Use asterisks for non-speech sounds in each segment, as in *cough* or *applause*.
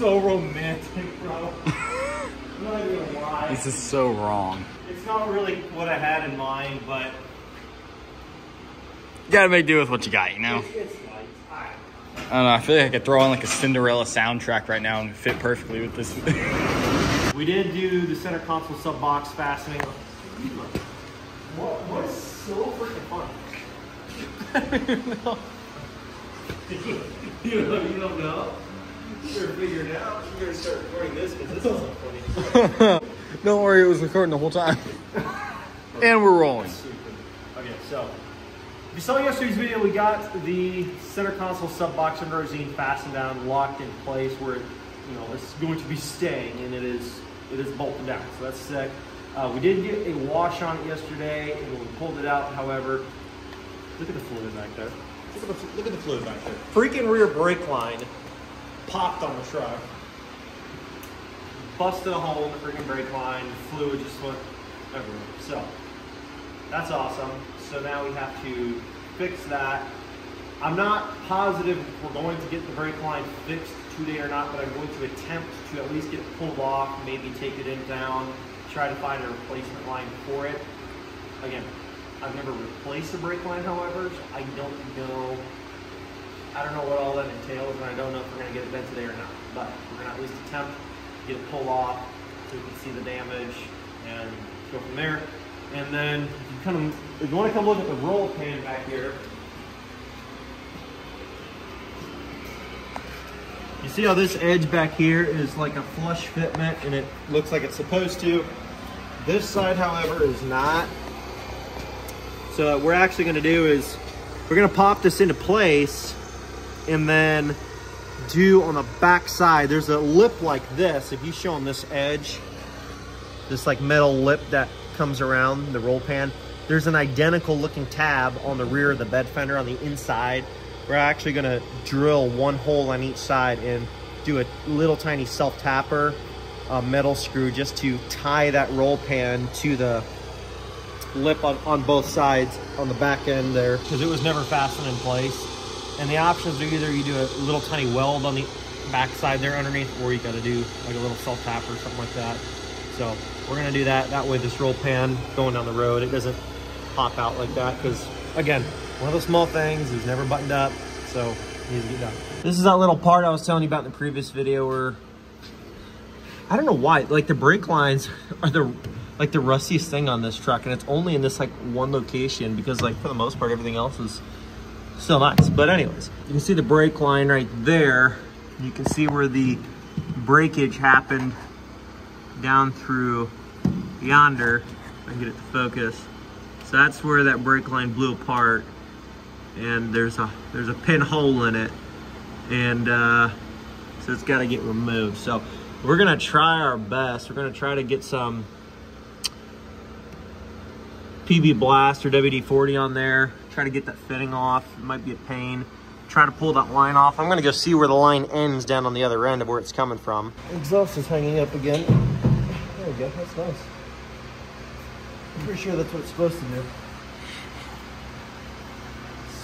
so romantic, bro. *laughs* I'm not even gonna lie. This is so wrong. It's not really what I had in mind, but... You gotta make do with what you got, you know? It's, it's. I, don't know, I feel like I could throw on like a Cinderella soundtrack right now and fit perfectly with this. *laughs* we did do the center console sub box fastening. What, what is so freaking fun? *laughs* I don't know. you, don't, you don't know? You better figure it out. You start recording this because this isn't *laughs* funny. *laughs* don't worry, it was recording the whole time. *laughs* and we're rolling. Okay, so if you saw yesterday's video, we got the center console sub box and rosine fastened down, locked in place where it, you know it's going to be staying, and it is it is bolted down. So that's sick. Uh, we did get a wash on it yesterday, and we pulled it out, however, look at the fluid back there. Look at the, look at the fluid back there. Freaking rear brake line popped on the truck. Busted a hole in the freaking brake line. Fluid just went everywhere. So that's awesome. So now we have to fix that. I'm not positive if we're going to get the brake line fixed today or not, but I'm going to attempt to at least get it pulled off, maybe take it in down, try to find a replacement line for it. Again, I've never replaced a brake line, however, so I don't know. I don't know what all that entails, and I don't know if we're going to get it done today or not. But we're going to at least attempt to get it pulled off so we can see the damage and go from there. And then if you kind of, if you want to come look at the roll pan back here, you see how this edge back here is like a flush fitment and it looks like it's supposed to. This side, however, is not. So what we're actually going to do is we're going to pop this into place and then do on the back side, there's a lip like this. If you show on this edge, this like metal lip that comes around the roll pan, there's an identical looking tab on the rear of the bed fender on the inside. We're actually gonna drill one hole on each side and do a little tiny self tapper uh, metal screw just to tie that roll pan to the lip on, on both sides on the back end there because it was never fastened in place. And the options are either you do a little tiny weld on the back side there underneath or you got to do like a little self tap or something like that. So we're to do that. That way this roll pan going down the road, it doesn't pop out like that because again, one of those small things is never buttoned up. So needs to get done. This is that little part I was telling you about in the previous video where I don't know why, like the brake lines *laughs* are the like the rustiest thing on this truck and it's only in this like one location because like for the most part everything else is still nice. But anyways, you can see the brake line right there. You can see where the breakage happened down through yonder. I get it to focus. So that's where that brake line blew apart and there's a there's a pinhole in it and uh, so it's got to get removed. So we're gonna try our best. We're gonna try to get some PB Blast or WD-40 on there. Try to get that fitting off. It might be a pain. Try to pull that line off. I'm gonna go see where the line ends down on the other end of where it's coming from. Exhaust is hanging up again. There we go, that's nice. I'm pretty sure that's what it's supposed to do.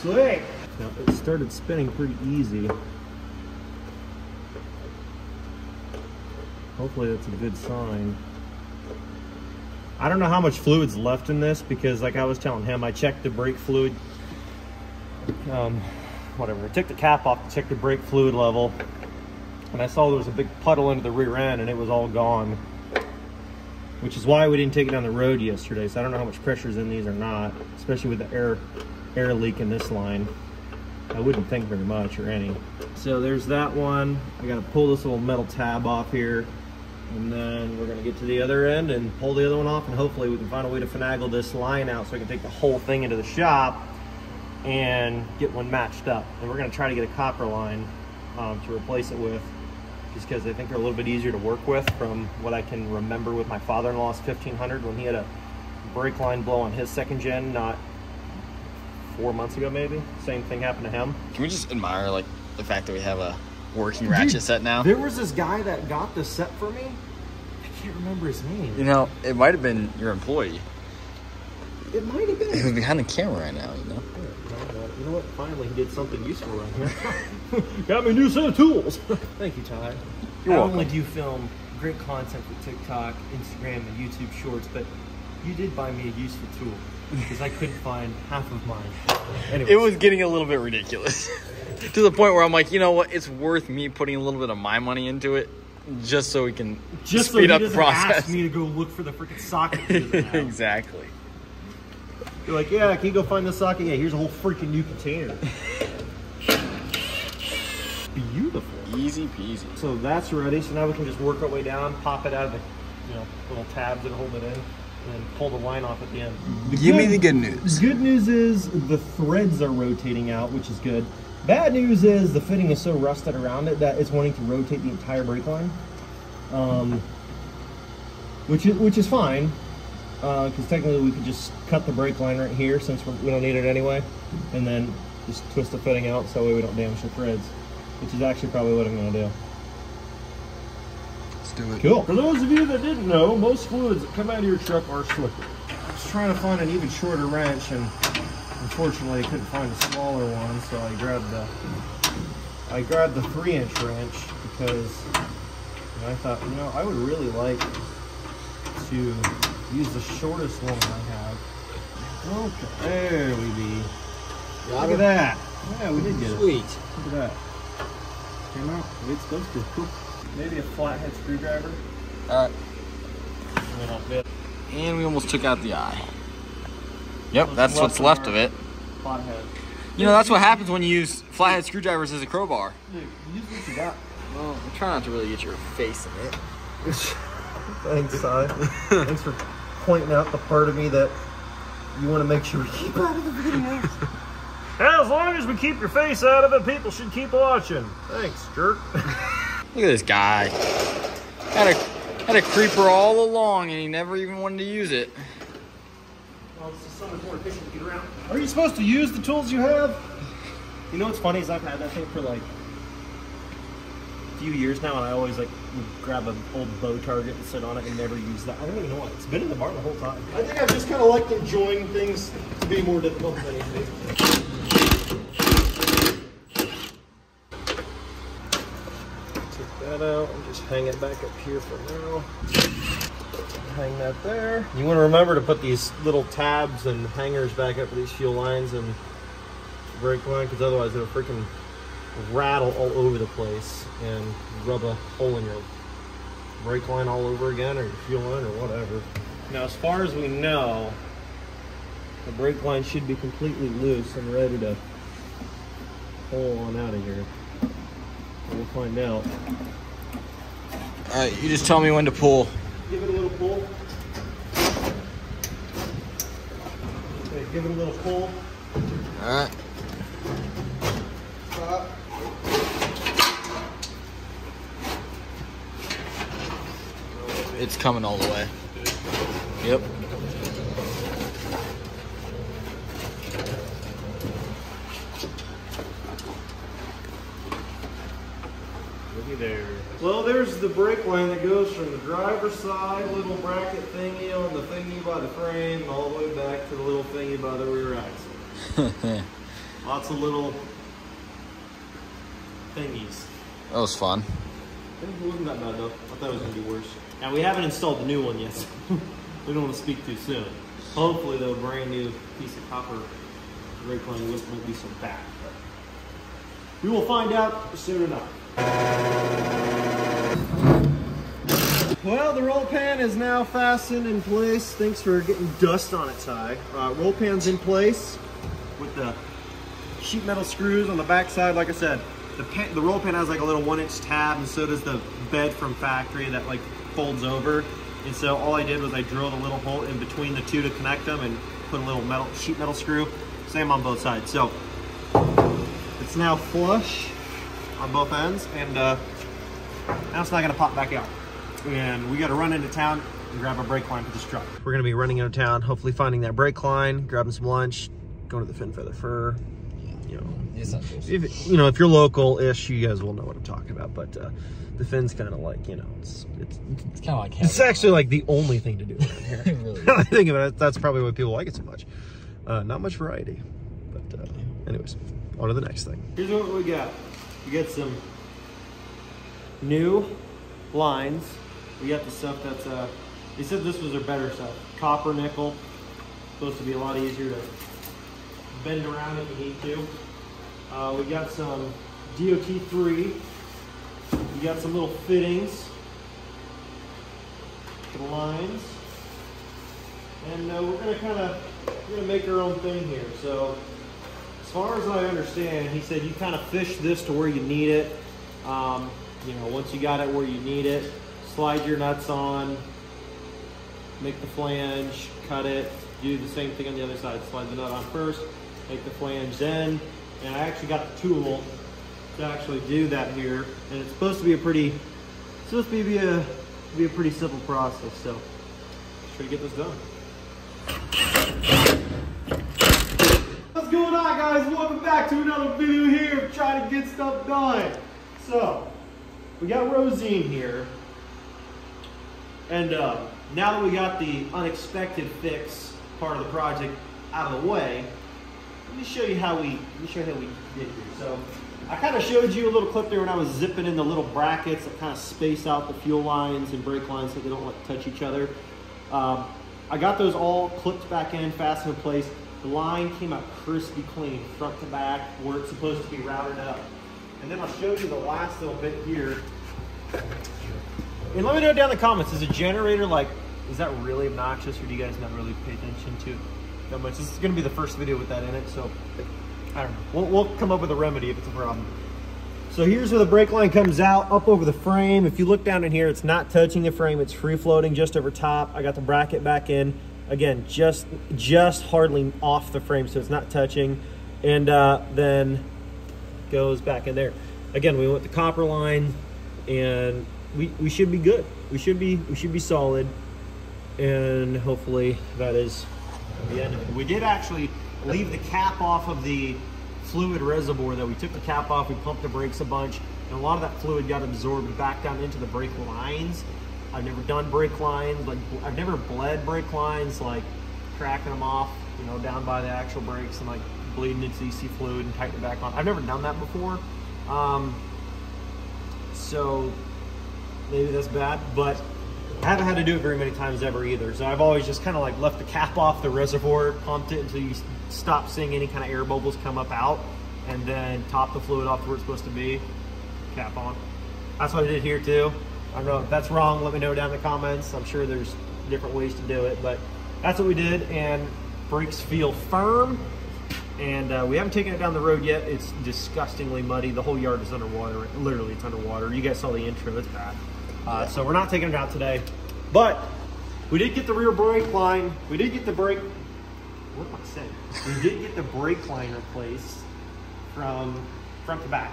Slick! Now, it started spinning pretty easy. Hopefully that's a good sign. I don't know how much fluid's left in this because like I was telling him, I checked the brake fluid, um, whatever. I took the cap off to check the brake fluid level and I saw there was a big puddle into the rear end and it was all gone. Which is why we didn't take it on the road yesterday. So I don't know how much pressure's in these or not, especially with the air, air leak in this line. I wouldn't think very much or any. So there's that one. I gotta pull this little metal tab off here and then we're gonna get to the other end and pull the other one off and hopefully we can find a way to finagle this line out so I can take the whole thing into the shop and get one matched up. And we're gonna try to get a copper line um, to replace it with just because I think they're a little bit easier to work with from what I can remember with my father-in-law's 1500 when he had a brake line blow on his second gen not four months ago maybe. Same thing happened to him. Can we just admire like the fact that we have a working ratchet Dude, set now? There was this guy that got the set for me. I can't remember his name. You know, it might have been your employee It might have been. who's behind the camera right now. You know. Oh, you know what? Finally, he did something useful around here. *laughs* Got me a new set of tools. *laughs* Thank you, Ty. You're Not welcome. only do you film great content for TikTok, Instagram, and YouTube Shorts, but you did buy me a useful tool because I couldn't find half of mine. Anyways, It was getting a little bit ridiculous *laughs* to the point where I'm like, you know what? It's worth me putting a little bit of my money into it just so we can just so speed he up the doesn't process. ask me to go look for the freaking socket. he doesn't *laughs* have. exactly. You're like, yeah, can you go find the socket? Yeah, here's a whole freaking new container. Beautiful. Easy peasy. So that's ready. So now we can just work our way down, pop it out of the, you know, little tabs that hold it in, and then pull the line off at the end. The Give me the good news. Good news is the threads are rotating out, which is good. Bad news is the fitting is so rusted around it that it's wanting to rotate the entire brake line, um, which is which is fine because technically we could just cut the brake line right here since we're, we don't need it anyway, and then just twist the fitting out so we don't damage the threads, which is actually probably what I'm going to do. Let's do it. Cool. For those of you that didn't know, most fluids that come out of your truck are slippery. I was trying to find an even shorter wrench, and unfortunately, I couldn't find a smaller one, so I grabbed the I grabbed the three-inch wrench because I thought, you know, I would really like to use the shortest one I have. Okay, there we be. Look at that. Yeah, we did get it. Sweet. Look at that. Came out the way it's supposed to. Cool. Maybe a flathead screwdriver. All right. And then I'll bit And we almost took out the eye. Yep, What's that's left what's of left of it. flathead. You know, that's what happens when you use flathead screwdrivers as a crowbar. Dude, use what you got. Well, try not to really get your face in it. *laughs* Thanks, Si. Thanks for pointing out the part of me that you want to make sure we keep out of the videos. *laughs* As long as we keep your face out of it, people should keep watching. Thanks, jerk. *laughs* Look at this guy. Had a had a creeper all along, and he never even wanted to use it. Well, this is so much more efficient to get around. Are you supposed to use the tools you have? You know what's funny is I've had that thing for like a few years now, and I always like would grab an old bow target and sit on it and never use that. I don't even know why. It's been in the barn the whole time. I think I've just kind of liked enjoying things to be more difficult than anything. Take that out and just hang it back up here for now hang that there. You want to remember to put these little tabs and hangers back up for these fuel lines and brake line because otherwise it'll freaking rattle all over the place and rub a hole in your brake line all over again or your fuel line or whatever. Now as far as we know, the brake line should be completely loose and ready to pull on out of here. We'll find out. All right, you just tell me when to pull. Give it a little pull. Okay, give it a little pull. All right. Stop. It's coming all the way. Yep. Looky there. Well, there's the brake line that goes from the driver's side little bracket thingy on the thingy by the frame all the way back to the little thingy by the rear axle. *laughs* Lots of little thingies. That was fun. It wasn't that bad though. I thought it was gonna be worse. Now we haven't installed the new one yet. so *laughs* we don't want to speak too soon. Hopefully, though, a brand new piece of copper brake line won't be so bad. But we will find out soon enough. Well, the roll pan is now fastened in place. Thanks for getting dust on its eye. Uh, roll pan's in place with the sheet metal screws on the back side. Like I said, the pan, the roll pan has like a little one inch tab, and so does the bed from factory that like folds over. And so all I did was I drilled a little hole in between the two to connect them, and put a little metal sheet metal screw. Same on both sides. So it's now flush on both ends, and uh, now it's not gonna pop back out. And we gotta run into town and grab a brake line for this truck. We're gonna be running into town, hopefully finding that brake line, grabbing some lunch, going to the Fin Feather Fur. You know, if you know if you're local-ish, you guys will know what I'm talking about. But uh, the Fin's kind of like you know, it's it's It's kind of like it's actually like the only thing to do *laughs* here. Really *laughs* is. Now that I think about it, that's probably why people like it so much. Uh, not much variety, but uh, anyways, on to the next thing. Here's what we got. We got some new lines We got the stuff that's, uh, they said this was their better stuff. Copper nickel. Supposed to be a lot easier to bend around if you need to. Uh, we got some DOT3. We got some little fittings the lines. And uh, we're gonna kind of, we're gonna make our own thing here. So as far as I understand, he said you kind of fish this to where you need it. Um, you know, once you got it where you need it, slide your nuts on, make the flange, cut it, do the same thing on the other side. Slide the nut on first, make the flange then. And I actually got the tool to actually do that here. And it's supposed to be a pretty, supposed to be a, be a pretty simple process. So, should we get this done? What's going on guys? Welcome back to another video here of trying to get stuff done. So, we got Rosine here. And uh, now that we got the unexpected fix part of the project out of the way, let me show you how we let me show you how we did here. So I kind of showed you a little clip there when I was zipping in the little brackets that kind of space out the fuel lines and brake lines so they don't touch each other. Um, I got those all clipped back in, fastened in place. The line came out crispy clean, front to back, where it's supposed to be routed up. And then I'll show you the last little bit here. And let me know down in the comments, is a generator like, is that really obnoxious or do you guys not really pay attention to that much? This is gonna be the first video with that in it, so I don't know. We'll, we'll come up with a remedy if it's a problem. So here's where the brake line comes out, up over the frame. If you look down in here, it's not touching the frame. It's free floating just over top. I got the bracket back in. Again, just just hardly off the frame, so it's not touching. And uh, then goes back in there. Again, we went the copper line, and we, we should be good. We should be we should be solid, and hopefully that is the end of it. We did actually leave the cap off of the fluid reservoir that we took the cap off, we pumped the brakes a bunch, and a lot of that fluid got absorbed back down into the brake lines. I've never done brake lines, like I've never bled brake lines, like cracking them off, you know, down by the actual brakes and like bleeding into EC fluid and tightening back on. I've never done that before. Um, so maybe that's bad, but I haven't had to do it very many times ever either. So I've always just kind of like left the cap off the reservoir, pumped it until you stop seeing any kind of air bubbles come up out, and then top the fluid off to where it's supposed to be, cap on. That's what I did here too. I don't know if that's wrong, let me know down in the comments. I'm sure there's different ways to do it, but that's what we did, and brakes feel firm, and uh, we haven't taken it down the road yet. It's disgustingly muddy. The whole yard is underwater. Literally, it's underwater. You guys saw the intro. It's bad. Uh, so we're not taking it out today, but we did get the rear brake line. We did get the brake. What am I saying? We did get the brake line replaced from front to back.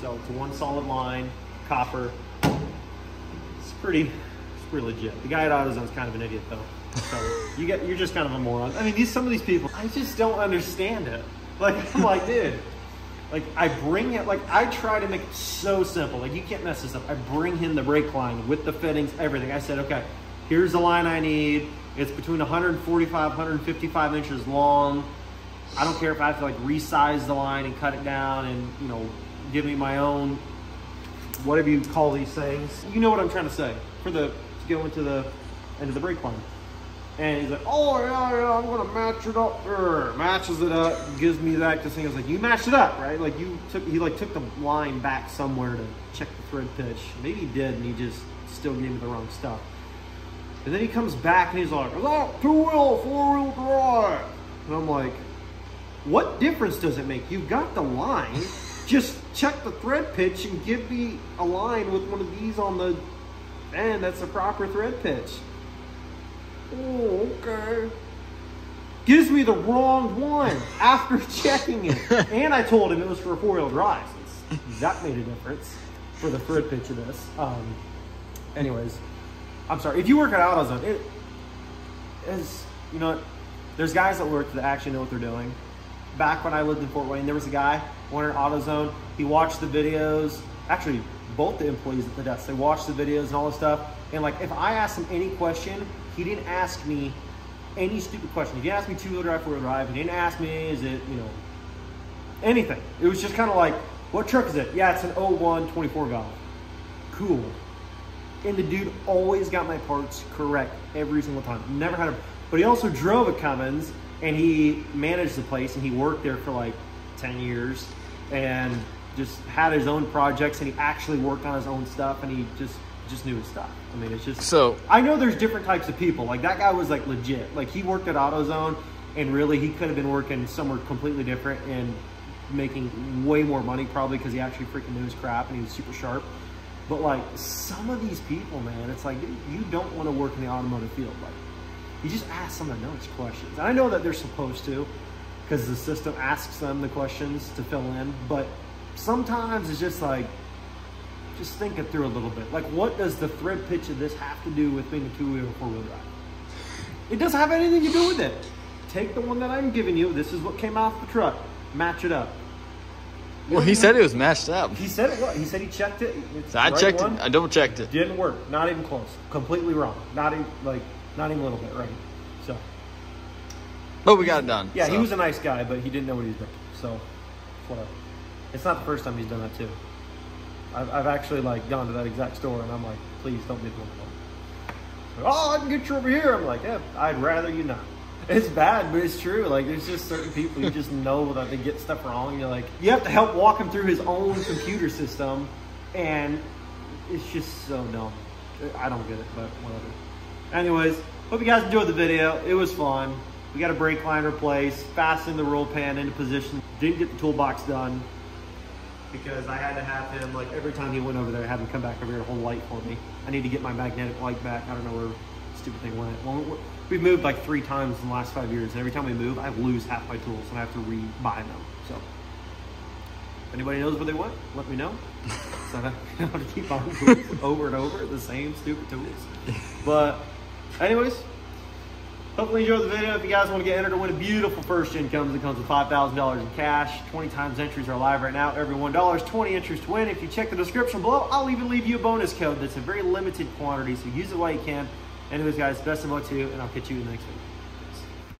So it's one solid line, copper. It's pretty, it's pretty legit. The guy at AutoZone's kind of an idiot though. So you get, you're just kind of a moron. I mean, these some of these people, I just don't understand it. Like I'm like, dude. Like I bring it, like I try to make it so simple. Like you can't mess this up. I bring him the brake line with the fittings, everything. I said, okay, here's the line I need. It's between 145, 155 inches long. I don't care if I have to like resize the line and cut it down and you know give me my own whatever you call these things. You know what I'm trying to say for the to go into the into the brake line. And he's like, oh yeah, yeah, I'm gonna match it up. Urgh. Matches it up, gives me that because he was like, you matched it up, right? Like you took, he like took the line back somewhere to check the thread pitch. Maybe he did, and he just still gave me the wrong stuff. And then he comes back and he's like, is that two wheel, four wheel drive? And I'm like, what difference does it make? You got the line. Just check the thread pitch and give me a line with one of these on the end. That's a proper thread pitch. Oh, okay. Gives me the wrong one after *laughs* checking it. and I told him it was for a four-wheel drive. So that made a difference for the thread pitch of this. Um, anyways, I'm sorry. If you work at AutoZone, it is, you know, there's guys that work that actually know what they're doing. Back when I lived in Fort Wayne, there was a guy, one in AutoZone. He watched the videos. Actually, both the employees at the desk, they watched the videos and all this stuff. And like, if I asked him any question, he didn't ask me any stupid question. He didn't ask me two-wheel drive, four-wheel drive. He didn't ask me, is it, you know, anything. It was just kind of like, what truck is it? Yeah, it's an 01 24 valve. Cool. And the dude always got my parts correct every single time. Never had a, but he also drove a Cummins and he managed the place and he worked there for like 10 years and just had his own projects and he actually worked on his own stuff and he just just knew his stuff. I mean, it's just So I know there's different types of people. Like that guy was like legit. Like he worked at AutoZone, and really he could have been working somewhere completely different and making way more money probably because he actually freaking knew his crap and he was super sharp. But like some of these people, man, it's like dude, you don't want to work in the automotive field. Like you just ask some of the knowledge questions. And I know that they're supposed to because the system asks them the questions to fill in, but sometimes it's just like just think it through a little bit. Like, what does the thread pitch of this have to do with being a two-wheel or four-wheel drive? It doesn't have anything to do with it. Take the one that I'm giving you. This is what came off the truck. Match it up. Well, he said it was matched up. He said it was. He said he checked it. So I right checked one. it. I double checked it. Didn't work. Not even close. Completely wrong. Not even like not even a little bit right. So But we got it done. yeah, he was a nice guy, but he didn't know what he was doing. So whatever. It's not the first time he's done that too. I've, I've actually like gone to that exact store and I'm like, please don't be the one. Oh, I can get you over here. I'm like, yeah, I'd rather you not. It's bad, but it's true. Like, there's just certain people you just know that they get stuff wrong. You're like, you have to help walk him through his own computer system, and it's just so dumb. I don't get it, but whatever. Anyways, hope you guys enjoyed the video. It was fun. We got a brake line replaced, fastened the roll pan into position. Didn't get the toolbox done because I had to have him, like every time he went over there, I had him come back over here to hold light for me. I need to get my magnetic light back. I don't know where stupid thing went. Well, we- we've moved like three times in the last five years, and every time we move, I lose half my tools and I have to re-buy them. So, if anybody knows where they went, let me know. *laughs* so I have to keep on *laughs* over and over the same stupid tools. But, anyways, Hopefully you enjoyed the video. If you guys want to get entered to win a beautiful first gen Cummins, it comes with $5,000 in cash. 20 times entries are live right now. Every $1 is 20 entries to win. If you check the description below, I'll even leave you a bonus code that's a very limited quantity, so use it while you can. Anyways, guys, best of luck to you, and I'll catch you in the next video.